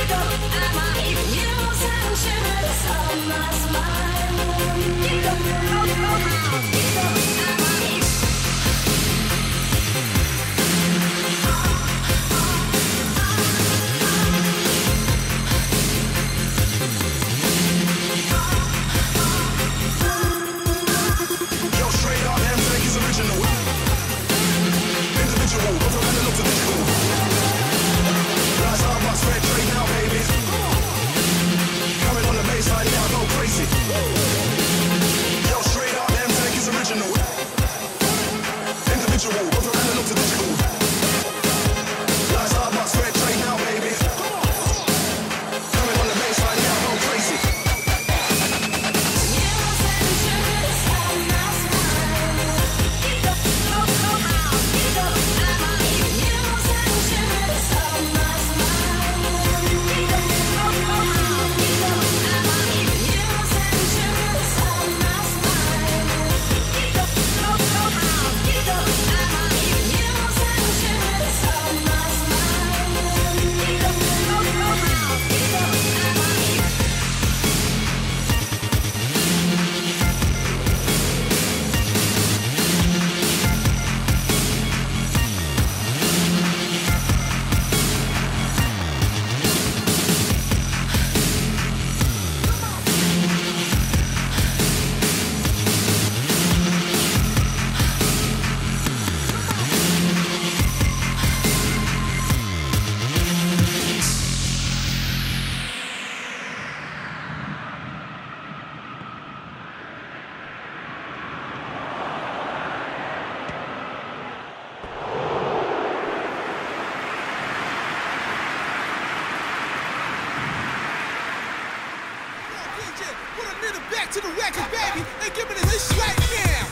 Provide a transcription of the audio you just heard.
DJ, put to the record, baby, and give me this right now.